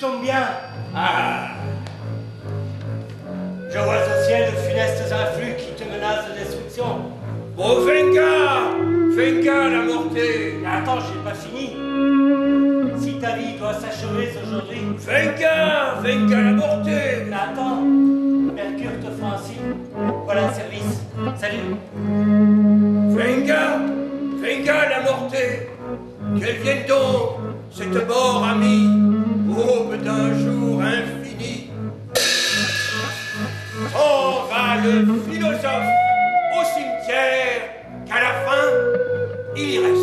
tombe bien. Ah Je vois au ciel de funestes influx qui te menacent de destruction. Oh, Fenka Fenka, la mortée attends, j'ai pas fini. Si ta vie doit s'achever aujourd'hui. Fenka Fenka, la mortée attends, Mercure te fera un signe. Voilà le service. Salut. Fenka Fenka, la mortée Qu'elle vienne donc, cette mort amie, Le philosophe au cimetière, qu'à la fin, il y reste.